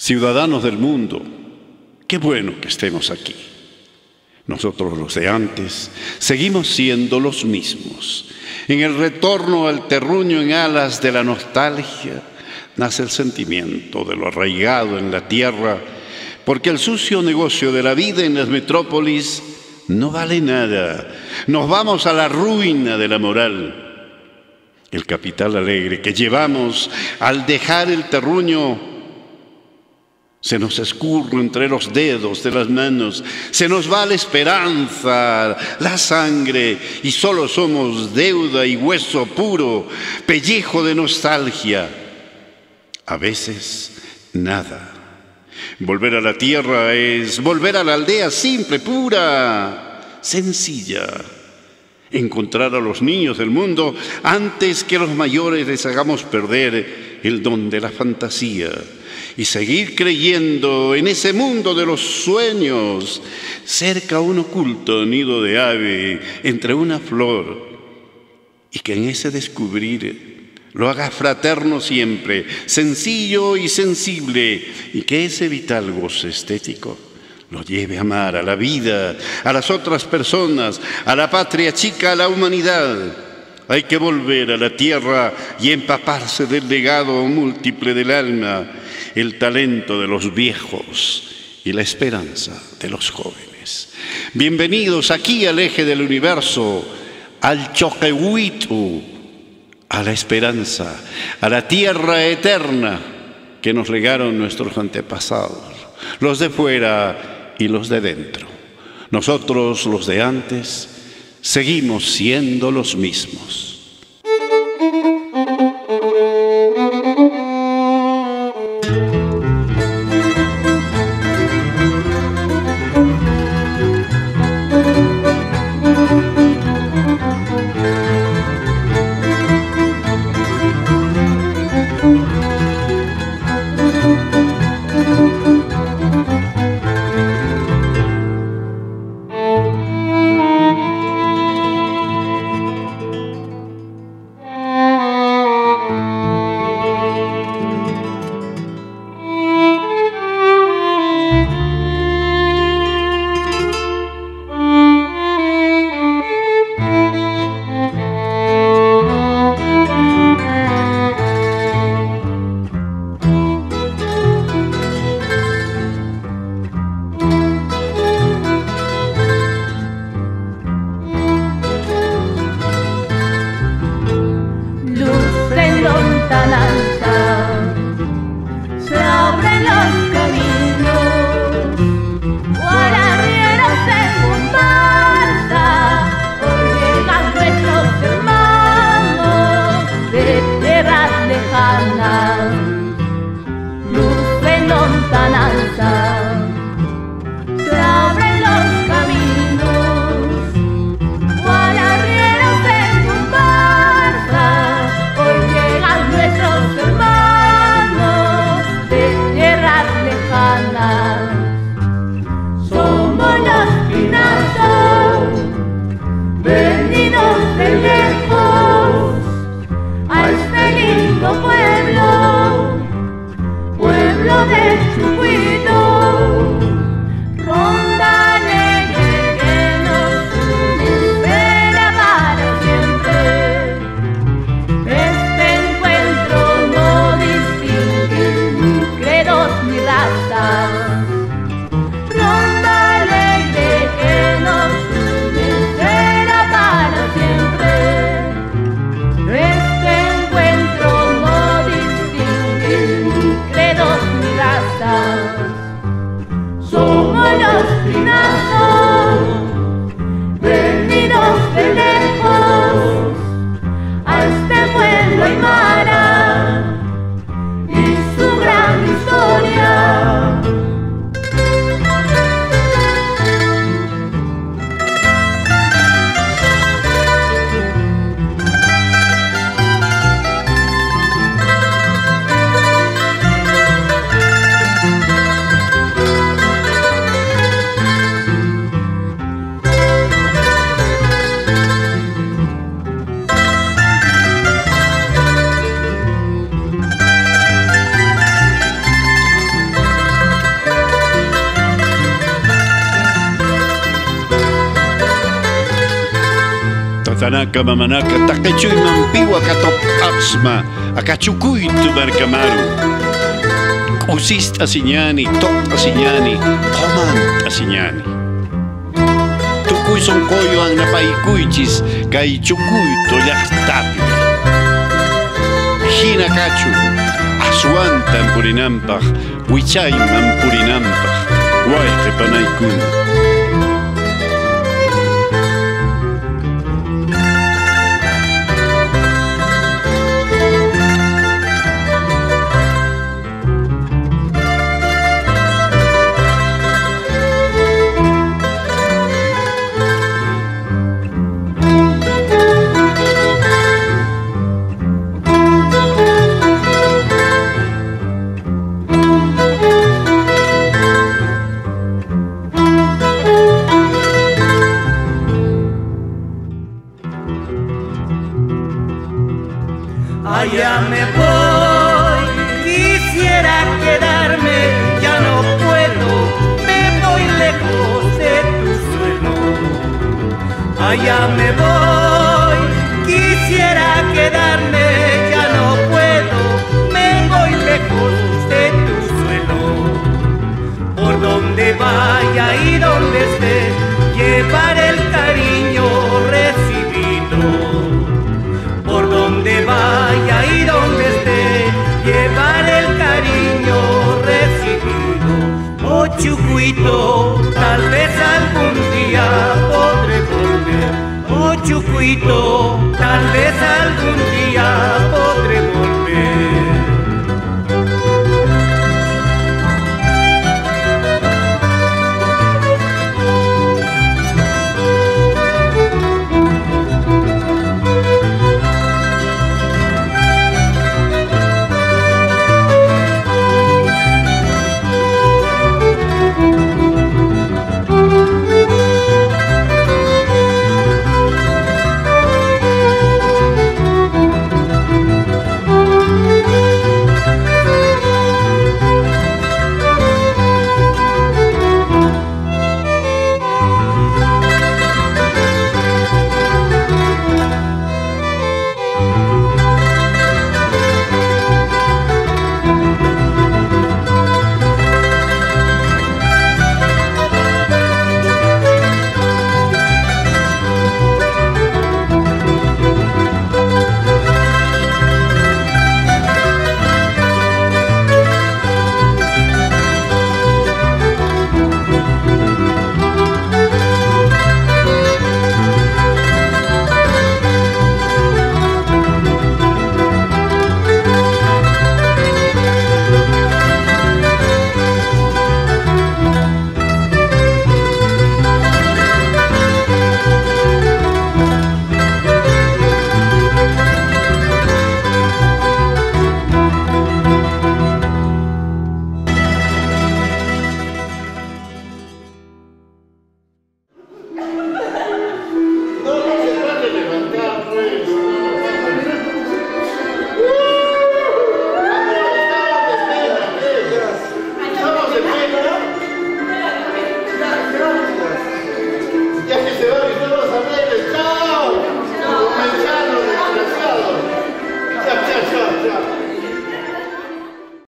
Ciudadanos del mundo, qué bueno que estemos aquí. Nosotros los de antes seguimos siendo los mismos. En el retorno al terruño en alas de la nostalgia nace el sentimiento de lo arraigado en la tierra, porque el sucio negocio de la vida en las metrópolis no vale nada. Nos vamos a la ruina de la moral. El capital alegre que llevamos al dejar el terruño se nos escurre entre los dedos de las manos, se nos va la esperanza, la sangre, y solo somos deuda y hueso puro, pellejo de nostalgia. A veces nada. Volver a la tierra es volver a la aldea simple, pura, sencilla. Encontrar a los niños del mundo antes que los mayores les hagamos perder el don de la fantasía y seguir creyendo en ese mundo de los sueños, cerca un oculto nido de ave entre una flor, y que en ese descubrir lo haga fraterno siempre, sencillo y sensible, y que ese vital gozo estético lo lleve a amar a la vida, a las otras personas, a la patria chica, a la humanidad. Hay que volver a la tierra y empaparse del legado múltiple del alma el talento de los viejos y la esperanza de los jóvenes. Bienvenidos aquí al eje del universo, al Choquehuitu, a la esperanza, a la tierra eterna que nos legaron nuestros antepasados, los de fuera y los de dentro. Nosotros, los de antes, seguimos siendo los mismos. Tanaka Mamanaka Takechu Mampiwa Katop Atsma Akachukuy Tubarkamaru Usist asinyani, Top Asiñani Toman tukui son koyo Ang kai cukui tujak Toyaktapio Hina Kachu Aswantan Purinampaj Huichay Mampurinampa wai Panaykuna allá me voy, quisiera quedarme, ya no puedo, me voy lejos de tu suelo. Allá me voy, quisiera quedarme, Chucuito,